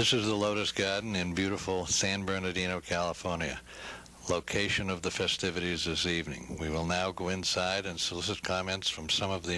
This is the Lotus Garden in beautiful San Bernardino, California. Location of the festivities this evening. We will now go inside and solicit comments from some of the